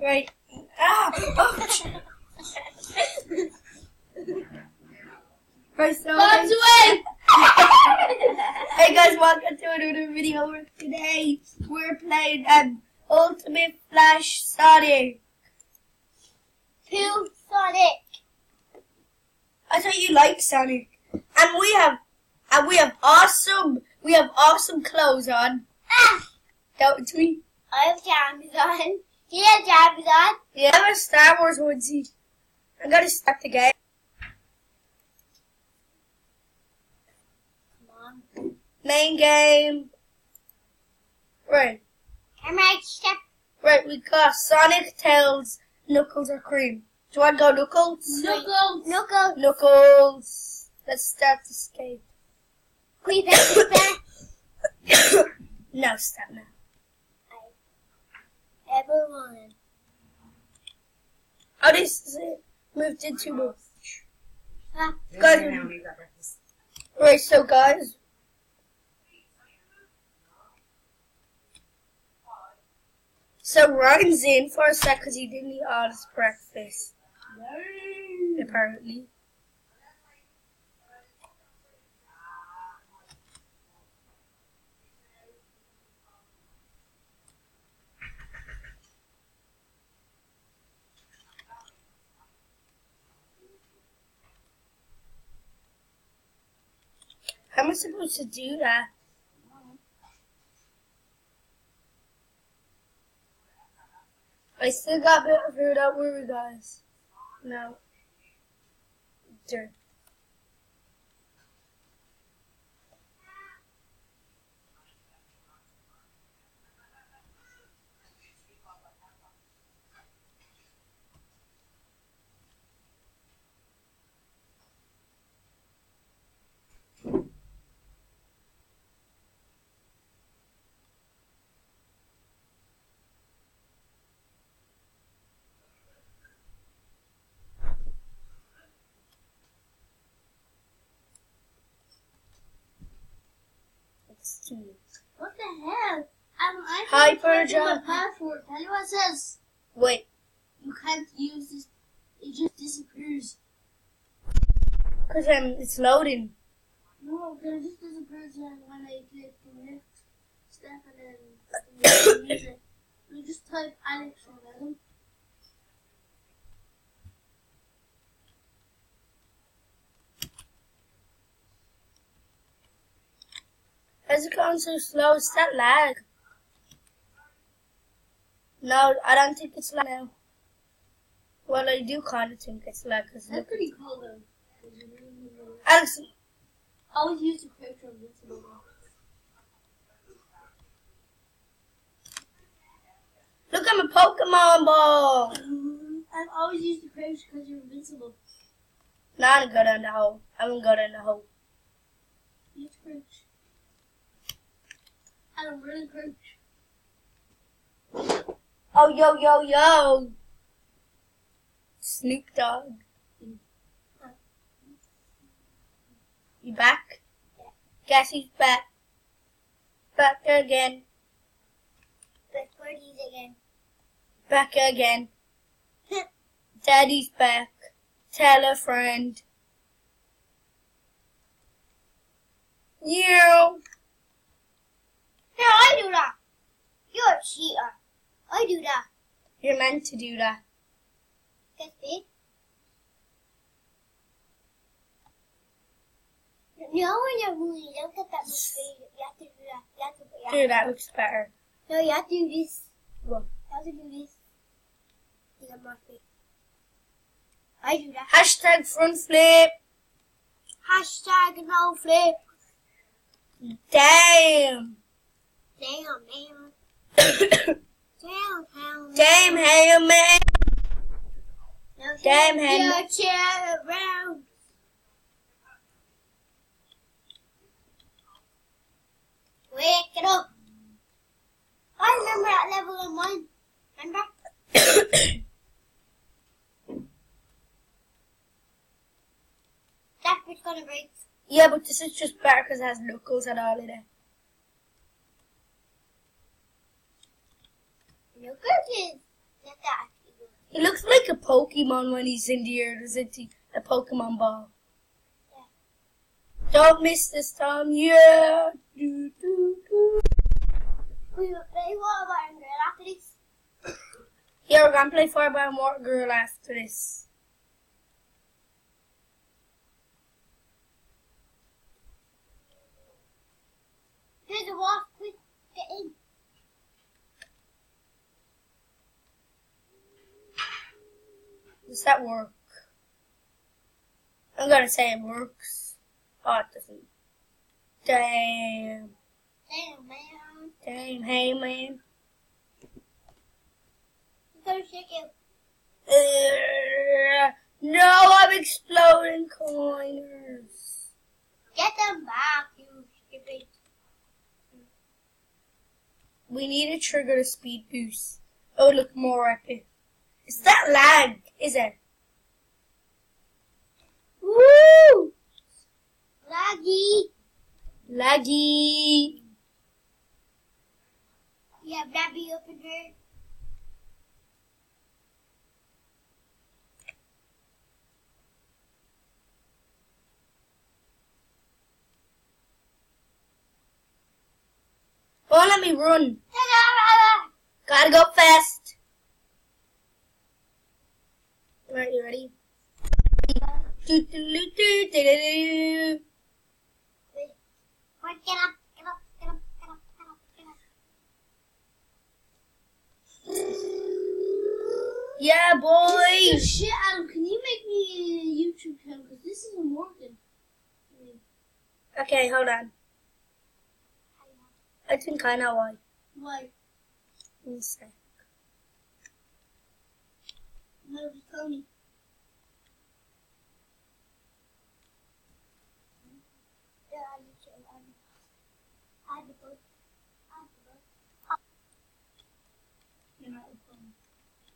Right. Ah! ouch. right, so. Away! Hey guys, welcome to another video. Today we're playing um Ultimate Flash Sonic. Who Sonic? I thought you liked Sonic, and we have and we have awesome we have awesome clothes on. Ah! Don't we? I have jams on. You have jams on? Yeah, I have a Star Wars onesie. I'm gonna start the game. Come on. Main game. Right, I'm right, step. right. We got Sonic, Tails, Knuckles, or Cream. Do you want to go Knuckles? Knuckles. Knuckles. Knuckles. Let's start this game. Back, back. no, stop now. Everyone. Oh, this is it. Moved into move. Ah, Guys, right, so guys. So Ryan's in for a sec because he didn't eat all his breakfast, apparently. How am I supposed to do that? I still got bit of food, don't guys. No. Dirt. Let's do this. what the hell? I'm, I'm Hyper trying to jump. get my password. Tell you what it says. Wait, You can't use this. It just disappears. because um, it's loading. No, it just disappears when when I click the next step and then use it. You just type Alex on them. How's it going so slow? Is that lag? No, I don't think it's lag now. Well, I do kind of think it's lag because That's pretty cool though. Alex, I Always use the crouch on invincible. look at my Pokemon ball. I've always used the crouch because you're invincible. Now I'm gonna go down the hole. I'm gonna go down the hole. Use crouch. Really. Oh, yo, yo, yo. Snoop Dogg. You back? Guess he's back. Back again. Back where do again? Back again. Daddy's back. Tell a friend. You. No, I do that. You're a cheater. I do that. You're meant to do that. Get big. No, when you're moving, you don't get that much big. You have to do that. You have to, Do to- that looks better. No, you have to do this. What? You have to do this. You get more big. I do that. Hashtag front flip. Hashtag no flip. Damn. Damn, damn. Damn, damn. Damn, hey, man. Damn, your Henry. chair around. Wake it up. I remember that level on mine. Remember? That bit's gonna break. yeah, but this is just better because it has knuckles and all in it. No cookies. Get that actually good. He looks like a Pokemon when he's in the air, doesn't he? A Pokemon ball. Don't miss this time, yeah. Do, do, do. We will play about Girl after this? Yeah, we're gonna play Fire and Water Girl after this. Here's the wasp. Quick, get in. Does that work? I'm gonna say it works. Oh, it doesn't. Damn. Damn, man. Damn, hey man. Gotta shake it. Uh, no, I'm exploding coiners. Get them back, you stupid. We need a trigger the speed boost. Oh, look more epic. It's that lag, is it? Woo! Laggy. Laggy. Yeah, Babby up in here. Oh, let me run. Gotta go fast. Alright, you ready? Do, do, do, do, do, do, Wait, get up, get up, get up, get up, get up, get up. do. Yeah, boy. Shit, Adam, can you make me a YouTube channel? Because this isn't working. Okay, hold on. I think I know why. Why? One sec. No, just tell me. Yeah, I need to. I had the book. I had the book. You're not recording.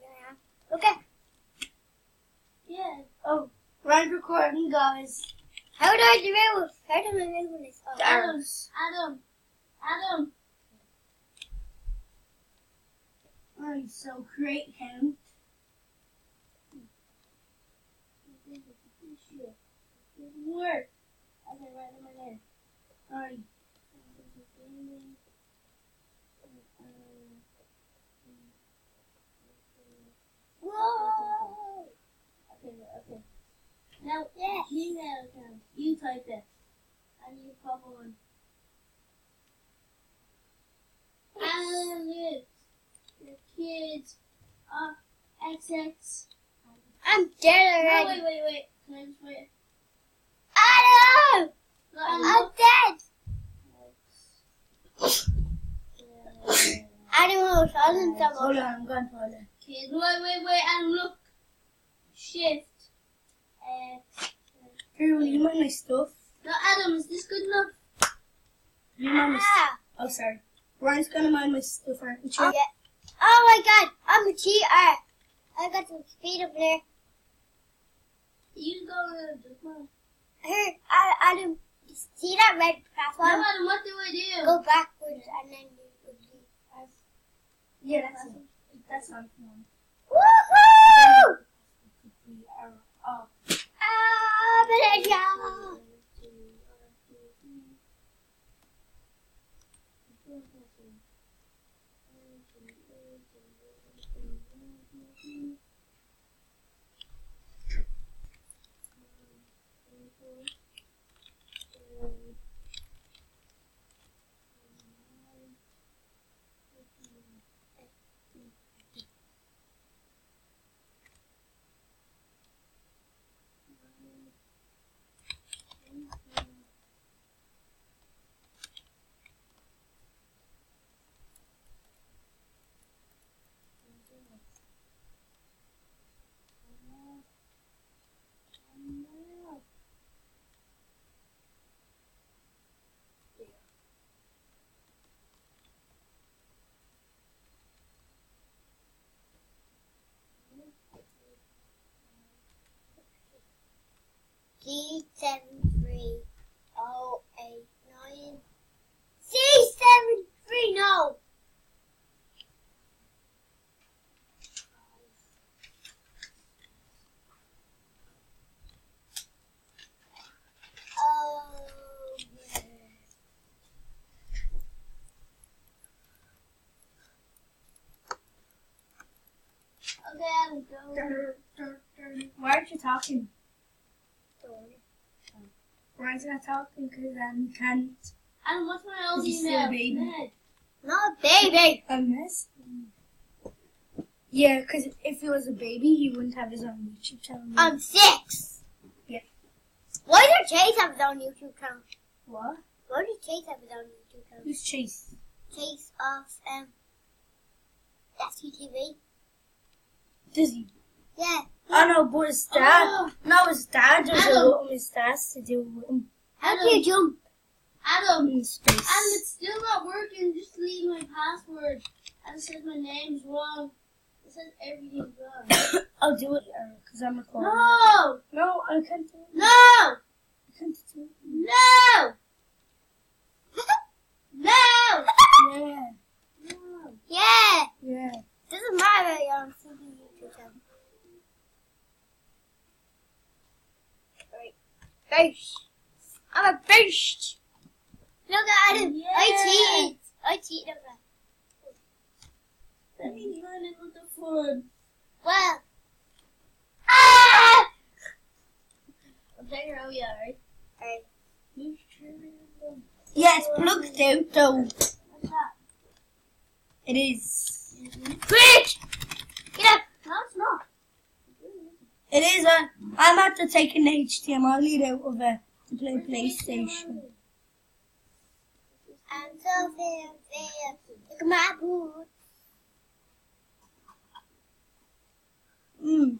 Yeah. Okay. Yeah. Oh, right recording, guys. How do I remove? How do I remove this? Oh, Adam. Arrows. Adam. Adam. Alright, so create him. Work. Okay, right in my name. Alright. Whoa! Okay, okay. Now, yes. Email account. You type it. And you pop on. Alex, The kids. uh, XX. I'm dead No, wait, wait, wait, Adam! I'm dead. On Hold on, I'm going to toilet. Kids, wait, wait, wait, Adam, look. Shift. Uh, will you mind my stuff? no, Adam, is this good enough? You mind my Ah. Oh, sorry. Ryan's gonna mind my stuff, aren't you? Oh, yeah. oh my god, I'm a cheater. I got some speed up there. You go. Here, I, Adam, see that red cross No. Adam, what do I do? Go backwards and then you would. Yeah, that's it. That's not one. Woohoo! Oh. Ah! G Okay, Adam, go. Why aren't you talking? Why aren't you not talking? Because you can't Adam, what's my old He's still email? a baby. Ned. Not baby. unless. Yeah, because if he was a baby, he wouldn't have his own YouTube channel. I'm six. Yeah. Why does Chase have his own YouTube channel? what? Why does Chase have his own YouTube channel? Who's Chase? Chase of um. That's. He? Yeah. I know, but his dad. Oh, No, his dad does a Adam. of his dad's to do with him How do you jump? Adam, in space. Adam, it's still not working. Just leave my password. And it says my name's wrong. It says everything's wrong. I'll do it uh, because I'm recording. no! No, I can't do it. No! I can't do it. No! No! Yeah, No! Yeah. yeah. Doesn't matter that you're on TV YouTube channel. Right. Boost. I'm a boost. Look at Adam. Yeah. I cheated. I cheated over. Let me learn with the phone. Well. Ah! Tell you how are, right? Alright. Move cherry Yeah, it's plugged out though. What's that? It is. Quick! Get up. No, it's not. It is a. I'm after taking the HDMI lead out of it to play PlayStation. I'm so fair, fair. Look at my boots. Mm.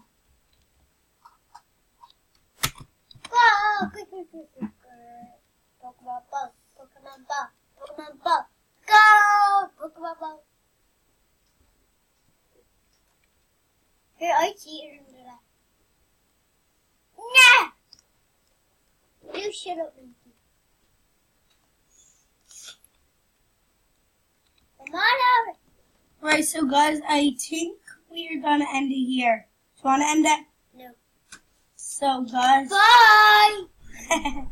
Whoa! Quick, quick, quick, quick. Pokemon ball. Pokemon ball. Pokemon ball. Go! Pokemon ball. Here, I cheated under that. Nah! You shut up. Come on over. Right, so guys, I think we're gonna end it here. Do you wanna end it? No. So guys, Bye!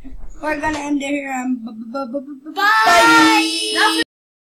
we're gonna end it here. Um, b- b- b- b- Bye! Not